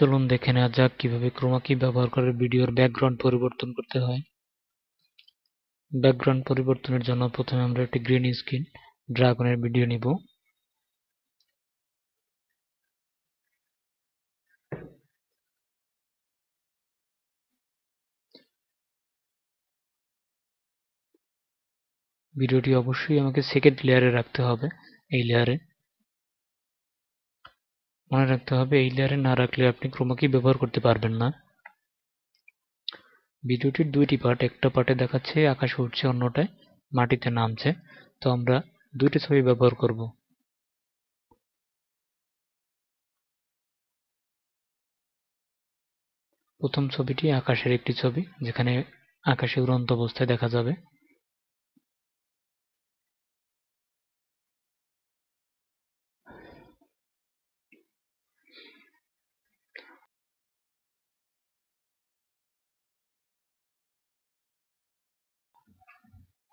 চলুন দেখে নেওয়া যাক কীভাবে ক্রোমা কি ব্যবহার করে ভিডিওর ব্যাকগ্রাউন্ড পরিবর্তন করতে হয়। ব্যাকগ্রাউন্ড পরিবর্তনের জন্য প্রথমে আমরা একটি গ্রিন স্ক্রিন ড্রাগনের ভিডিও নিব। ভিডিওটি অবশ্যই আমাকে সেকেন্ড লেয়ারে রাখতে হবে, এই লেয়ারে মনে রাখতে হবে, এই লেয়ারে না রাখলে আপনি ক্রোমাকি ব্যবহার করতে পারবেন না। ভিডিওটির দুইটি পার্ট একটা পার্টে দেখাচ্ছে, আকাশে উঠছে অন্যটায় মাটিতে নামছে। তো আমরা দুইটি ছবি ব্যবহার করব। প্রথম ছবিটি আকাশের একটি ছবি, যেখানে আকাশে উড়ন্ত অবস্থায় দেখা যাবে।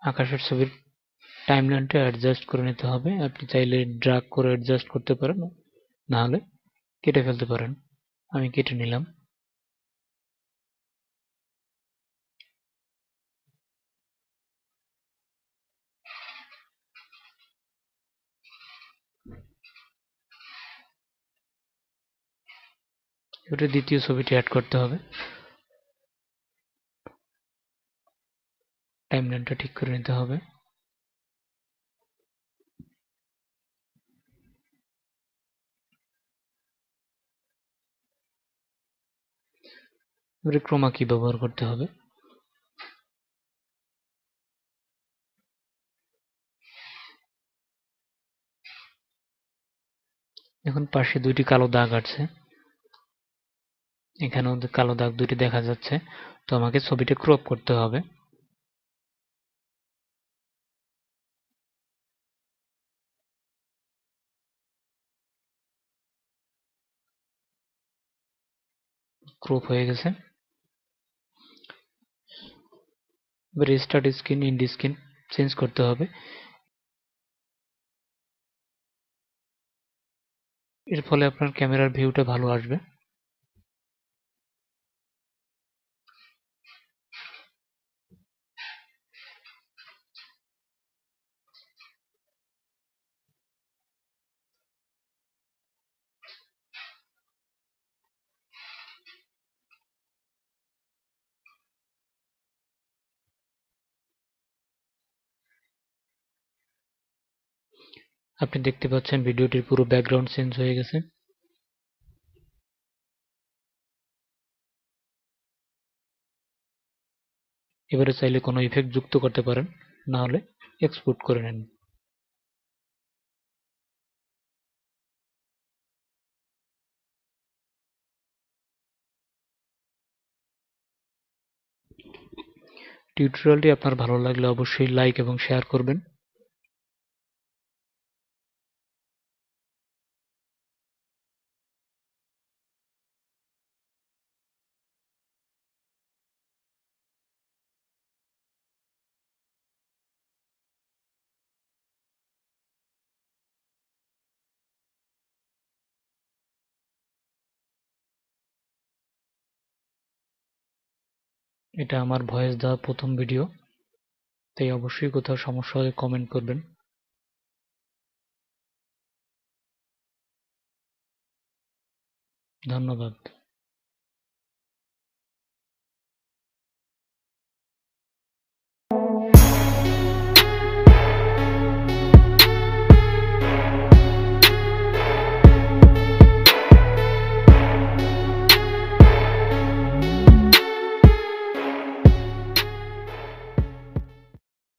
আকাশের ছবির টাইমলাইনটা অ্যাডজাস্ট করে নিতে হবে। আপনি চাইলে ড্রাগ করে অ্যাডজাস্ট করতে পারেন না হলে কেটে ফেলতে পারেন। আমি কেটে নিলাম। এবারে দ্বিতীয় ছবিটি অ্যাড করতে হবে। টাইমলাইনটা ঠিক করে নিতে হবে। ক্রোমা কি ব্যবহার করতে হবে। এখন পাশে দুইটি কালো দাগ আছে। এখানেও কালো দাগ দুটি দেখা যাচ্ছে। তো আমাকে ছবিটা ক্রপ করতে হবে। ক্রপ হয়ে গেছে। এবার start screen end screen change করতে হবে। এর ফলে আপনার ক্যামেরার ভিউটা ভালো আসবে। আপনি দেখতে পাচ্ছেন ভিডিওটির পুরো ব্যাকগ্রাউন্ড চেঞ্জ হয়ে গেছে। এবারে চাইলে কোনো ইফেক্ট যুক্ত করতে পারেন, না হলে এক্সপোর্ট করে নেন। টিউটোরিয়ালটি আপনার ভালো লাগলে অবশ্যই লাইক এবং শেয়ার করবেন। এটা আমার ভয়েস দেওয়া প্রথম ভিডিও তাই অবশ্যই কোথাও সমস্যা হলে কমেন্ট করবেন। ধন্যবাদ।